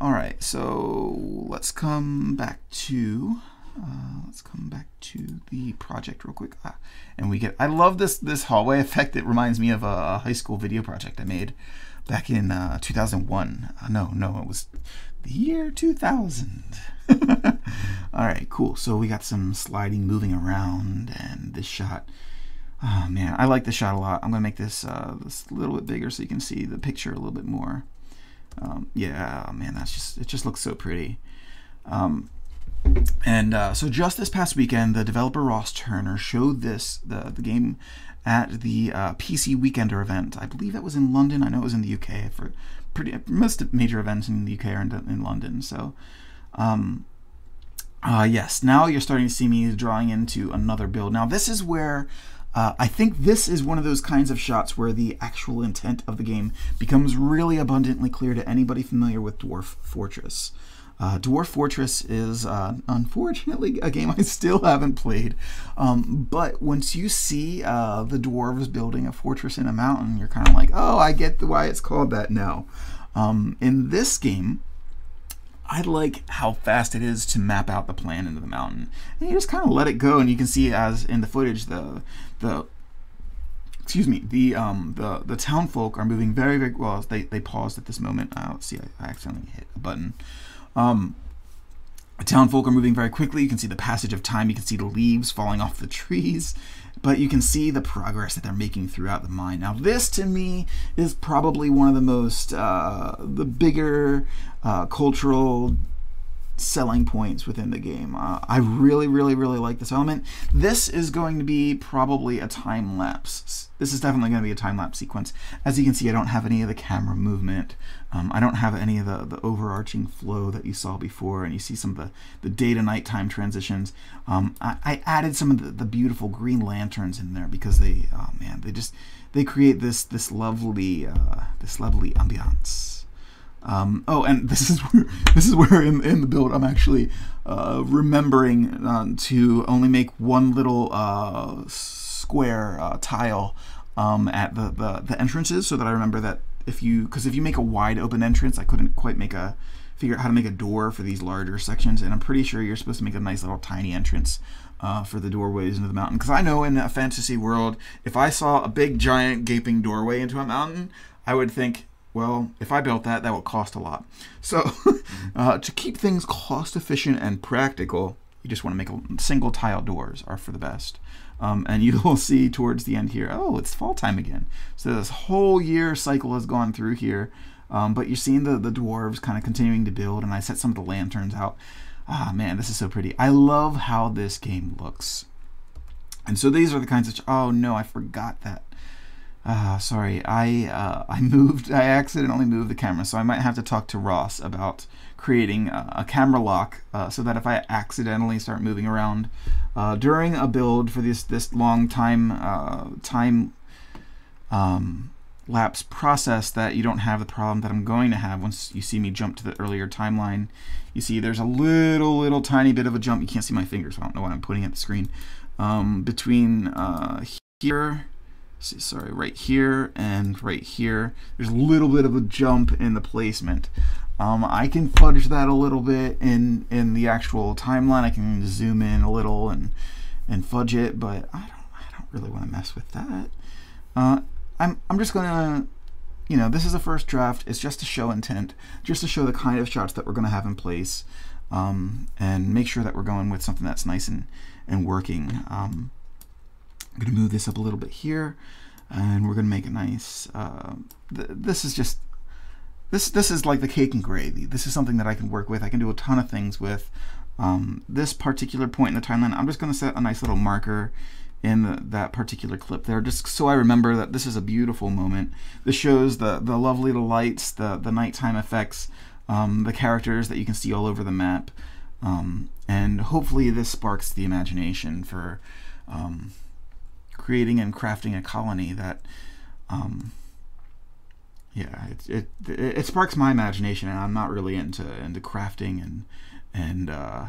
All right, so let's come back to uh, let's come back to the project real quick. Ah, and we get, I love this this hallway effect. It reminds me of a, high school video project I made back in uh, 2001. Uh, no, no, it was the year 2000. All right, cool. So we got some sliding, moving around, and this shot. Oh man, I like this shot a lot. I'm gonna make this uh, this a little bit bigger so you can see the picture a little bit more. Um, yeah, man, that's just it. Just looks so pretty. Um, and uh, so just this past weekend, the developer Ross Turner showed this the the game at the uh, PC Weekender event. I believe that was in London. I know it was in the UK. For pretty most major events in the UK are in, in London. So, um, uh, yes, now you're starting to see me drawing into another build. Now this is where. Uh, I think this is one of those kinds of shots where the actual intent of the game becomes really abundantly clear to anybody familiar with Dwarf Fortress. Uh, Dwarf Fortress is uh, unfortunately a game I still haven't played, um, but once you see uh, the dwarves building a fortress in a mountain, you're kind of like, oh, I get the, why it's called that now. Um, in this game, I like how fast it is to map out the plan into the mountain, and you just kind of let it go, and you can see as in the footage the the excuse me, the um, the the town folk are moving very very well. They they paused at this moment. Uh, let's see, I, I accidentally hit a button. Um, town folk are moving very quickly. You can see the passage of time. You can see the leaves falling off the trees, but you can see the progress that they're making throughout the mine. Now, this to me is probably one of the most, uh, the bigger uh, cultural selling points within the game. Uh, I really, really, really like this element. This is going to be probably a time lapse. This is definitely going to be a time lapse sequence. As you can see, I don't have any of the camera movement. Um, I don't have any of the, the overarching flow that you saw before, and you see some of the, the day to night time transitions. Um, I, I, added some of the, the beautiful green lanterns in there because they, oh man, they just, they create this, this lovely, uh, this lovely ambiance. Um, oh, and this is where this is where in, in the build I'm actually uh, remembering uh, to only make one little uh, square uh, tile um, at the, the, the entrances, so that I remember that if you because if you make a wide open entrance, I couldn't quite make a figure out how to make a door for these larger sections, and I'm pretty sure you're supposed to make a nice little tiny entrance. Uh, for the doorways into the mountain, because I know in a fantasy world, if I saw a big giant gaping doorway into a mountain, I would think, well, if I built that, that would cost a lot. So, uh, to keep things cost efficient and practical, you just want to make a single tile doors are for the best. Um, and you will see towards the end here, oh, it's fall time again. So this whole year cycle has gone through here. Um, but you're seeing the, the dwarves kind of continuing to build, and I set some of the lanterns out. Ah, man, this is so pretty. I love how this game looks. And so these are the kinds of, oh no, I forgot that uh, sorry, I uh, I moved. I accidentally moved the camera, so I might have to talk to Ross about creating a, a camera lock uh, so that if I accidentally start moving around uh, during a build for this this long time uh, time um, lapse process, that you don't have the problem that I'm going to have once you see me jump to the earlier timeline. You see, there's a little little tiny bit of a jump. You can't see my fingers. So I don't know why I'm putting at the screen um, between uh, here see, sorry, right here and right here. There's a little bit of a jump in the placement. Um, I can fudge that a little bit in in the actual timeline. I can zoom in a little and and fudge it, but I don't I don't really want to mess with that. Uh, I'm I'm just gonna you know this is a first draft. It's just to show intent, just to show the kind of shots that we're gonna have in place, um, and make sure that we're going with something that's nice and and working. Um, I'm going to move this up a little bit here, and we're going to make a nice, uh, th this is just, this, this is like the cake and gravy. This is something that I can work with. I can do a ton of things with. Um, this particular point in the timeline, I'm just going to set a nice little marker in the, that particular clip there, just so I remember that this is a beautiful moment. This shows the, the lovely lights, the, the nighttime effects, um, the characters that you can see all over the map. Um, and hopefully this sparks the imagination for um, creating and crafting a colony that um, yeah it, it it sparks my imagination and I'm not really into into crafting and and uh,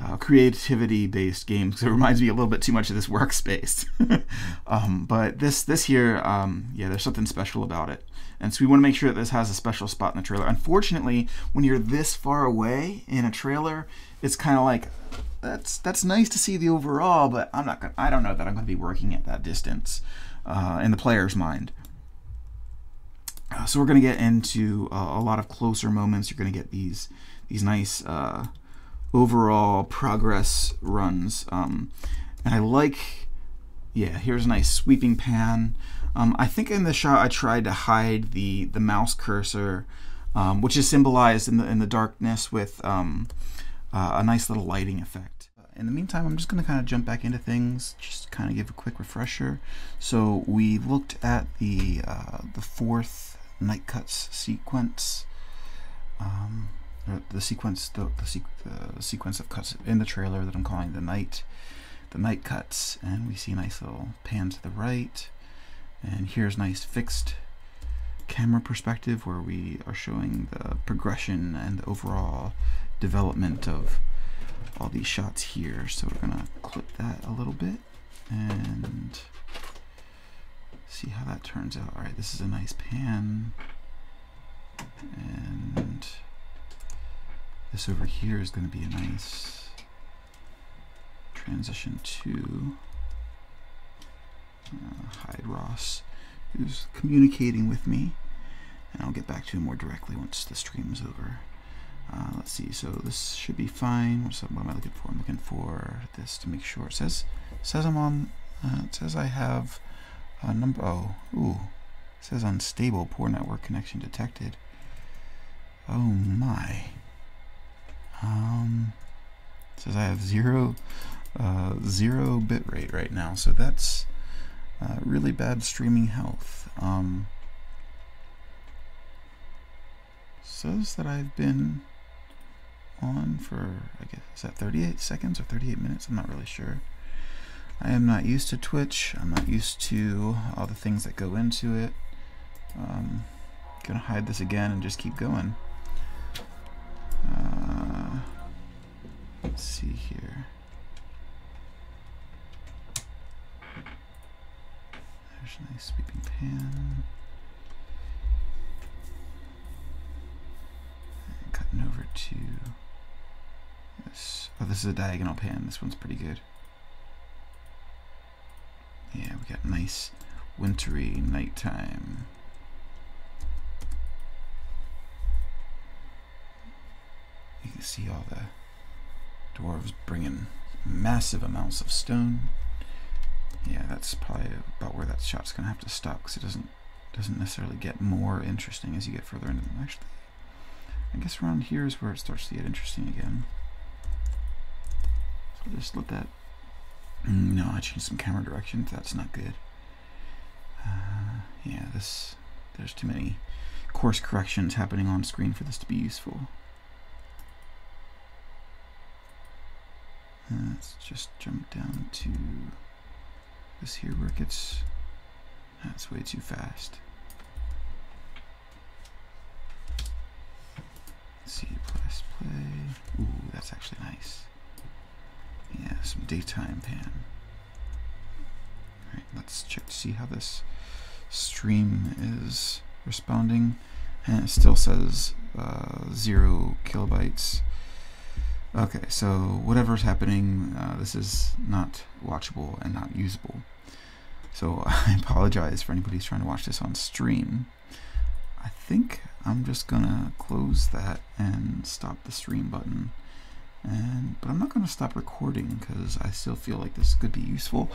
uh, creativity-based games because it reminds me a little bit too much of this workspace. um, but this this here, um, yeah, there's something special about it, and so we want to make sure that this has a special spot in the trailer. Unfortunately, when you're this far away in a trailer, it's kind of like that's that's nice to see the overall, but I'm not gonna. I don't know that I'm going to be working at that distance uh, in the player's mind. Uh, so we're going to get into uh, a lot of closer moments. You're going to get these these nice uh, overall progress runs. Um, and I like, yeah, here's a nice sweeping pan. Um, I think in the shot I tried to hide the, the mouse cursor, um, which is symbolized in the, in the darkness with um, uh, a nice little lighting effect. In the meantime, I'm just going to kind of jump back into things, just kind of give a quick refresher. So we looked at the, uh, the fourth night cuts sequence. Um, the sequence the, the, sequ the, sequence of cuts in the trailer that I'm calling the night the night cuts and we see a nice little pan to the right and here's nice fixed camera perspective where we are showing the progression and the overall development of all these shots here so we're gonna clip that a little bit and see how that turns out all right this is a nice pan and this over here is to be a nice transition to uh, Hyde Ross, who's communicating with me. And I'll get back to him more directly once the stream is over. Uh, let's see, so this should be fine. What's, what am I looking for? I'm looking for this to make sure. It says, says I'm on, uh, it says I have a number, oh, ooh. It says unstable, poor network connection detected. Oh my. Um, says I have zero, uh, zero bit rate right now, so that's uh, really bad streaming health. Um, says that I've been on for, I guess, is that 38 seconds or 38 minutes? I'm not really sure. I am not used to Twitch. I'm not used to all the things that go into it. Um, gonna hide this again and just keep going. Is a diagonal pan. This one's pretty good. Yeah, we got nice wintry nighttime. You can see all the dwarves bringing massive amounts of stone. Yeah, that's probably about where that shot's gonna have to stop because it doesn't doesn't necessarily get more interesting as you get further into them. Actually, I guess around here is where it starts to get interesting again. Just let that. Mm, no, I changed some camera direction. That's not good. Uh, yeah, this there's too many course corrections happening on screen for this to be useful. Let's just jump down to this here where it gets, that's way too fast. Let's see, play. Ooh, that's actually nice. Yeah, some daytime pan. Alright, let's check to see how this stream is responding. And it still says uh, zero kilobytes. Okay, so whatever's happening, uh, this is not watchable and not usable. So I apologize for anybody who's trying to watch this on stream. I think I'm just gonna close that and stop the stream button. And but I'm not gonna stop recording because I still feel like this could be useful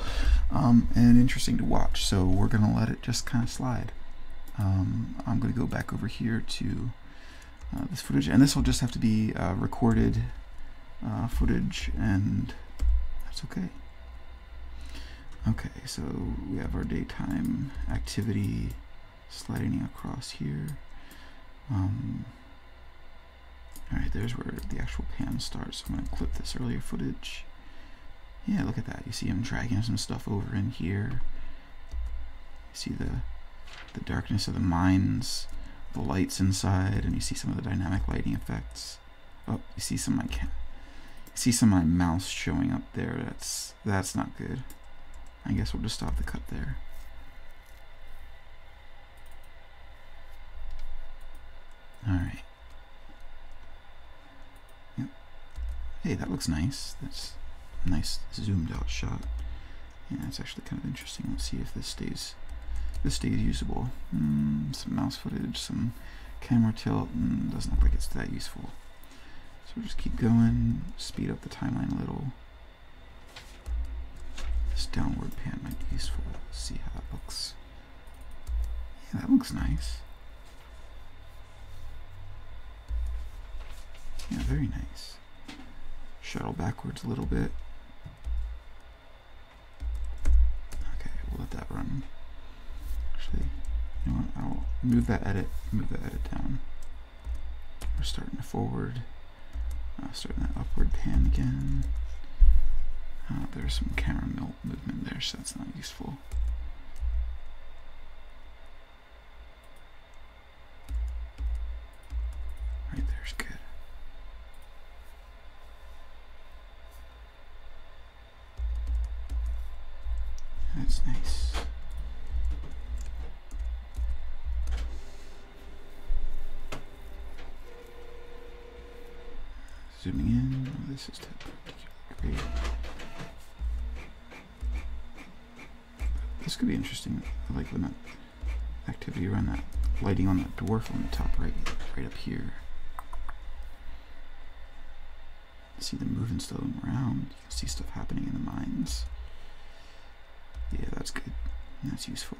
um, and interesting to watch. So we're gonna let it just kind of slide. Um, I'm gonna go back over here to uh, this footage, and this will just have to be uh, recorded uh, footage and that's okay. Okay, so we have our daytime activity sliding across here. Um, Alright, there's where the actual pan starts. I'm going to clip this earlier footage. Yeah, look at that. You see him dragging some stuff over in here. You see the, the darkness of the mines, the lights inside, and you see some of the dynamic lighting effects. Oh, you see some my see some of my mouse showing up there. That's that's not good. I guess we'll just stop the cut there. All right. Yep. Hey, that looks nice. That's a nice zoomed out shot. Yeah, it's actually kind of interesting. Let's see if this stays this stays usable. Mm, some mouse footage, some camera tilt, mm, doesn't look like it's that useful. So we'll just keep going, speed up the timeline a little. This downward pan might be useful. Let's see how that looks. Yeah, that looks nice. Yeah, very nice. Shuttle backwards a little bit. Okay, we'll let that run. Actually, you know what? I'll move that edit, move that edit down. We're starting to forward. Uh, starting that upward pan again. Uh, there's some camera movement there, so that's not useful. Zooming in, this is particularly great. This could be interesting. I like when that activity around that lighting on that dwarf on the top right, right up here. See them moving still around. You can see stuff happening in the mines. Yeah, that's good. That's useful.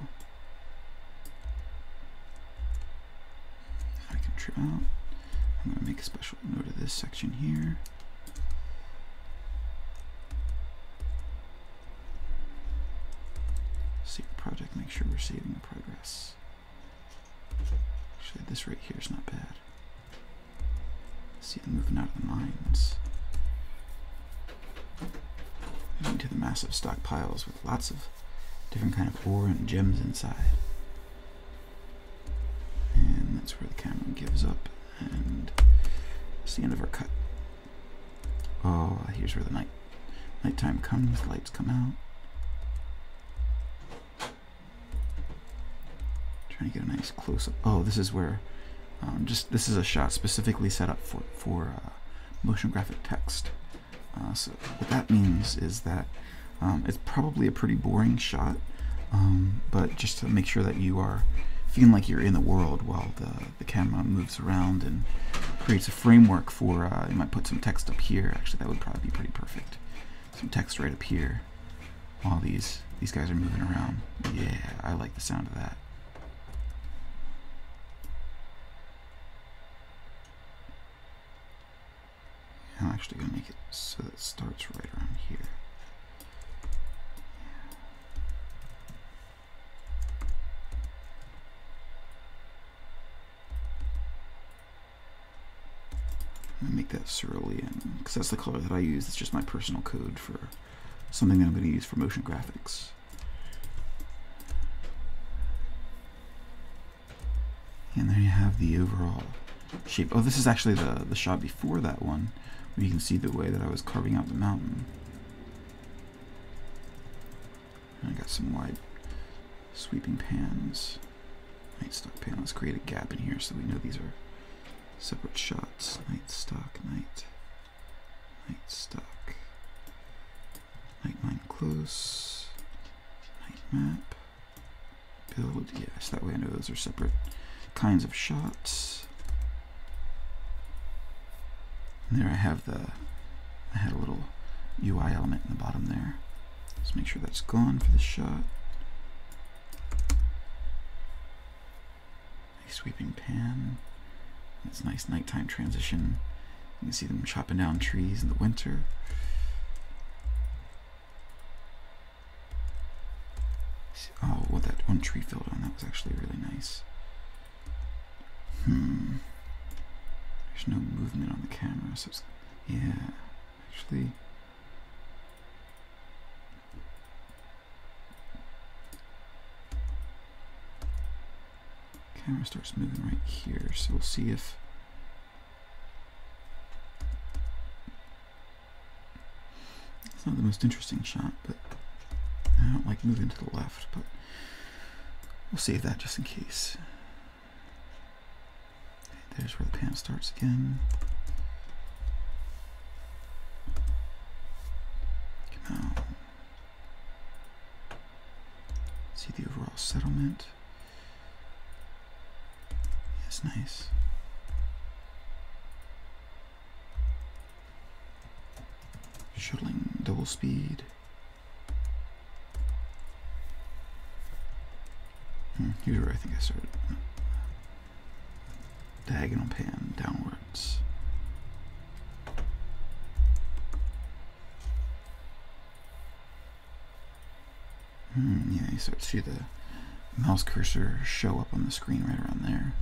I can trim out. I'm going to make a special note of this section here. Save project, make sure we're saving the progress. Actually, this right here is not bad. See them moving out of the mines. Into the massive stockpiles with lots of different kind of ore and gems inside. And that's where the camera gives up the end of our cut. Oh, here's where the night nighttime comes, lights come out. Trying to get a nice close up. Oh, this is where um, just this is a shot specifically set up for for uh, motion graphic text. Uh, so what that means is that um, it's probably a pretty boring shot, um, but just to make sure that you are feeling like you're in the world while the, the camera moves around and creates a framework for, uh, you might put some text up here. Actually, that would probably be pretty perfect. Some text right up here while these, these guys are moving around. Yeah, I like the sound of that. I'm actually going to make it so that it starts right around here. Make that cerulean because that's the color that I use. It's just my personal code for something that I'm going to use for motion graphics. And there you have the overall shape. Oh, this is actually the, the shot before that one, where you can see the way that I was carving out the mountain. And I got some wide sweeping pans. Night stock pan. Let's create a gap in here so we know these are separate shots. Night stock, night, night stock, night mine close, night map, build. Yes, that way I know those are separate kinds of shots. And there I have the, I had a little UI element in the bottom there. Let's make sure that's gone for the shot. A sweeping pan. It's nice nighttime transition. You can see them chopping down trees in the winter. Oh, what that one tree fell on, that was actually really nice. Hmm. There's no movement on the camera, so yeah, actually. Camera starts moving right here, so we'll see if it's not the most interesting shot, but I don't like moving to the left, but we'll save that just in case. There's where the pan starts again. It's nice. Shuttling double speed. Hmm, here's where I think I started. Diagonal pan downwards. Hmm, yeah, you start to see the mouse cursor show up on the screen right around there.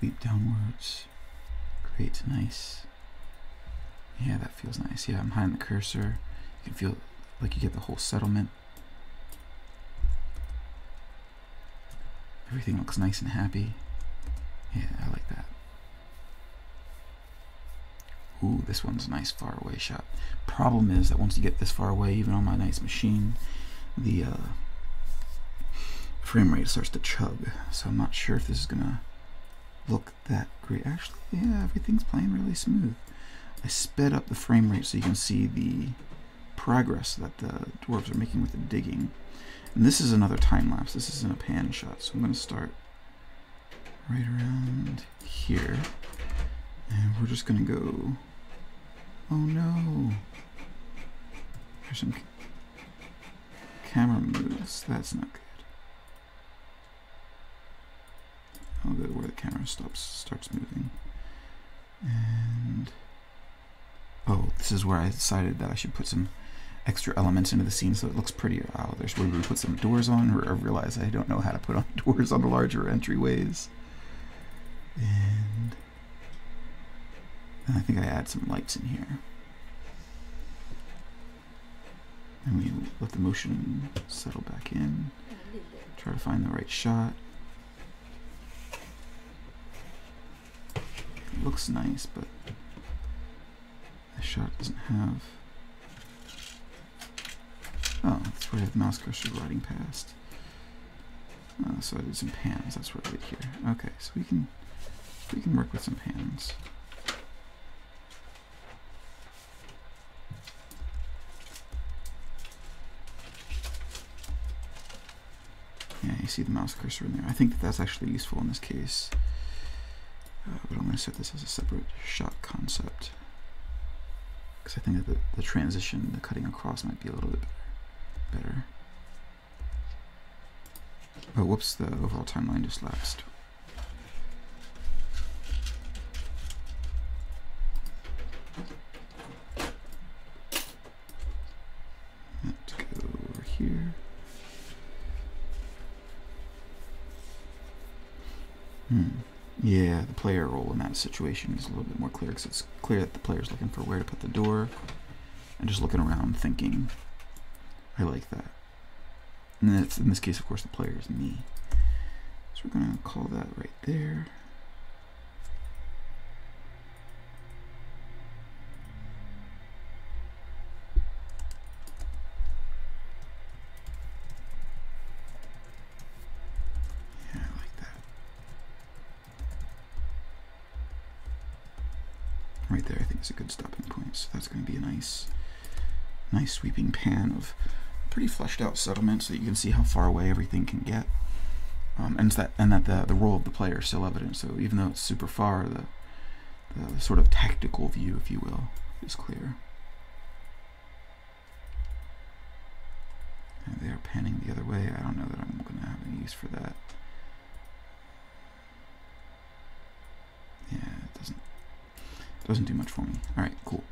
Sweep downwards. Creates nice. Yeah, that feels nice. Yeah, I'm behind the cursor. You can feel like you get the whole settlement. Everything looks nice and happy. Yeah, I like that. Ooh, this one's a nice far away shot. Problem is that once you get this far away, even on my nice machine, the uh, frame rate starts to chug. So I'm not sure if this is gonna look that great. Actually, yeah, everything's playing really smooth. I sped up the frame rate so you can see the progress that the dwarves are making with the digging. And this is another time lapse. This isn't a pan shot, so I'm going to start right around here. And we're just going to go... Oh no! There's some camera moves. That's not good. I'll go to where the camera stops, starts moving. And... Oh, this is where I decided that I should put some extra elements into the scene so it looks prettier. Oh, there's where we put some doors on, or I realize I don't know how to put on doors on the larger entryways. And I think I add some lights in here. And we let the motion settle back in. Try to find the right shot. Looks nice, but the shot doesn't have Oh, that's where have the mouse cursor riding past. Uh, so I did some pans. That's what I did here. Okay, so we can we can work with some pans. Yeah, you see the mouse cursor in there. I think that that's actually useful in this case. Uh, but I'm going to set this as a separate shot concept. Because I think that the, the transition, the cutting across might be a little bit better. Oh, whoops, the overall timeline just lapsed. Go over here. Hmm. Yeah, the player role in that situation is a little bit more clear because it's clear that the player's looking for where to put the door and just looking around thinking, I like that. And that's, in this case, of course, the player is me. So we're going to call that right there. Sweeping pan of pretty fleshed out settlement so that you can see how far away everything can get. Um, and that and that the, the role of the player is still evident. So even though it's super far, the, the sort of tactical view, if you will, is clear. And they are panning the other way. I don't know that I'm going to have any use for that. Yeah, it doesn't doesn't do much for me. All right, cool.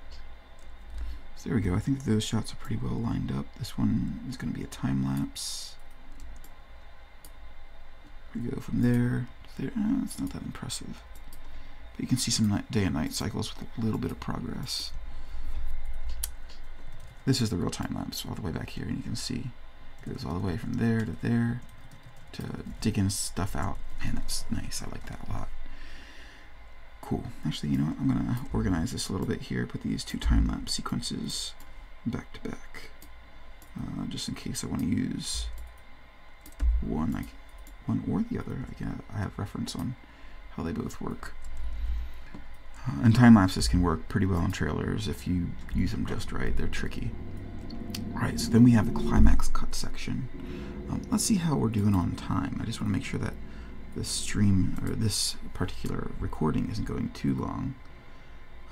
There we go. I think those shots are pretty well lined up. This one is going to be a time lapse. We go from there to there. Oh, it's not that impressive. But you can see some night, day and night cycles with a little bit of progress. this is the real time lapse all the way back here, and you can see it goes all the way from there to there to digging stuff out. Man, that's nice. I like that. Cool. Actually, you know what? I'm going to organize this a little bit here. Put these two time-lapse sequences back to back. Uh, just in case I want to use one, like one or the other. I, get, I have reference on how they both work. Uh, and time lapses can work pretty well in trailers if you use them just right. They're tricky. Alright, so then we have the climax cut section. Um, let's see how we're doing on time. I just want to make sure that this stream or this particular recording isn't going too long.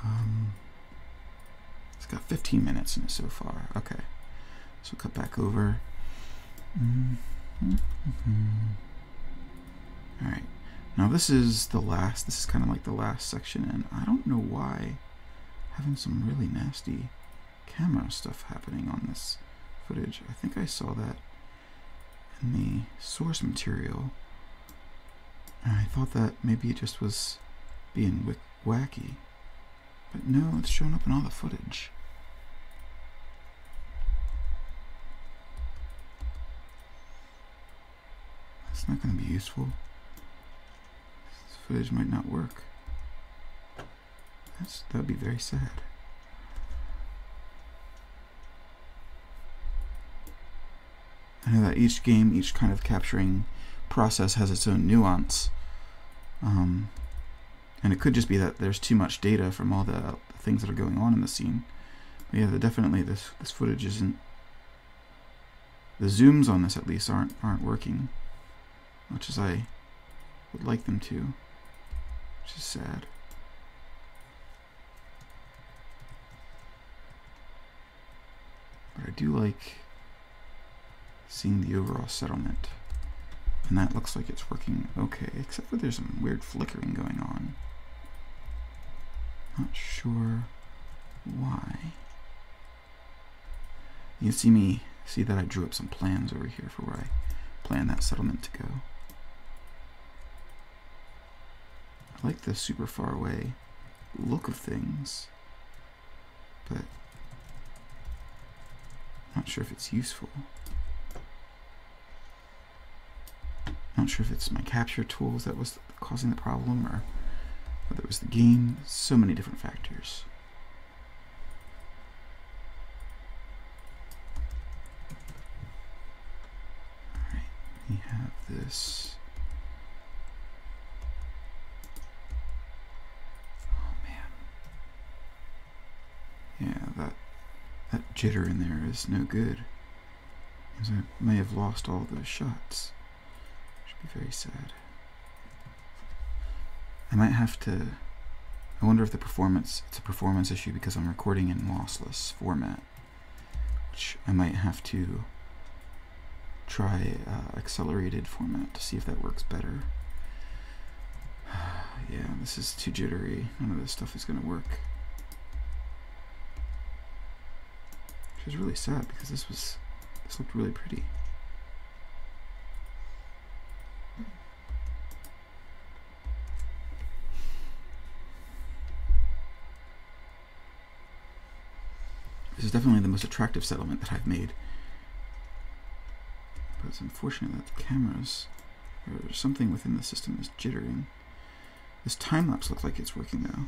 Um, it's got 15 minutes in it so far. Okay, so cut back over. Mm -hmm. All right, now this is the last. This is kind of like the last section, and I don't know why having some really nasty camera stuff happening on this footage. I think I saw that in the source material. I thought that maybe it just was being wacky. But no, it's showing up in all the footage. That's not going to be useful. This footage might not work. That's, that would be very sad. I know that each game, each kind of capturing process has its own nuance. Um, and it could just be that there's too much data from all the, things that are going on in the scene. But yeah, definitely this this footage isn't. The zooms on this at least aren't aren't working, much as I would like them to, which is sad. But I do like seeing the overall settlement. And that looks like it's working okay, except for there's some weird flickering going on. Not sure why. You see me, see that I drew up some plans over here for where I plan that settlement to go. I like the super far away look of things, but not sure if it's useful. Not sure if it's my capture tools that was causing the problem or whether it was the game. So many different factors. Alright, we have this. Oh man. Yeah, that that jitter in there is no good. Because I may have lost all those shots be very sad. I might have to. I wonder if the performance it's a performance issue because I'm recording in lossless format, which I might have to try uh, accelerated format to see if that works better. yeah, this is too jittery. None of this stuff is going to work. Which is really sad because this was this looked really pretty. Definitely the most attractive settlement that I've made. But it's unfortunate that the cameras, or something within the system is jittering. This time-lapse looks like it's working though.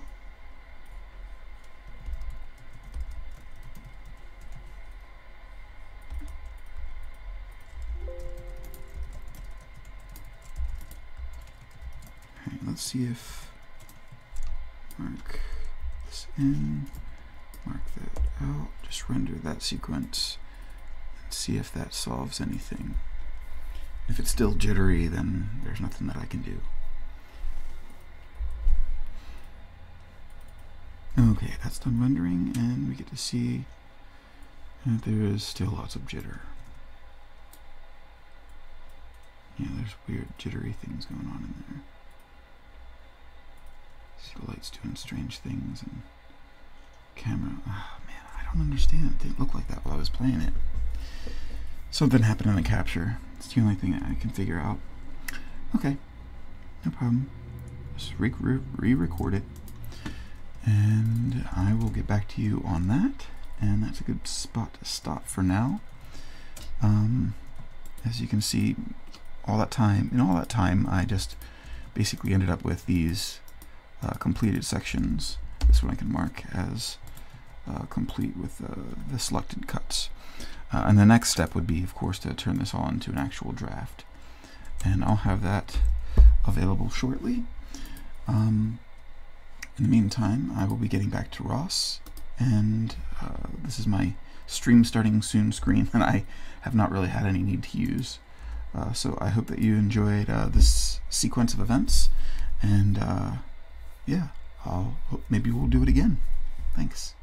let's see if mark this in, mark that out just render that sequence and see if that solves anything. If it's still jittery, then there's nothing that I can do. Okay, that's done rendering, and we get to see that there is still lots of jitter. Yeah, there's weird jittery things going on in there. See the lights doing strange things and camera. Oh man, I don't understand. It didn't look like that while I was playing it. Something happened in the capture. It's the only thing I can figure out. Okay, no problem. Just re-record re it. And I will get back to you on that. and that's a good spot to stop for now. Um, as you can see, all that time, in all that time, I just basically ended up with these uh, completed sections. This one I can mark as uh, complete with uh, the selected cuts. Uh, and the next step would be, of course, to turn this all into an actual draft. And I'll have that available shortly. Um, in the meantime, I will be getting back to Ross, and uh, this is my stream starting soon screen that I have not really had any need to use. Uh, so I hope that you enjoyed uh, this sequence of events, and yeah, I'll maybe we'll do it again. Thanks.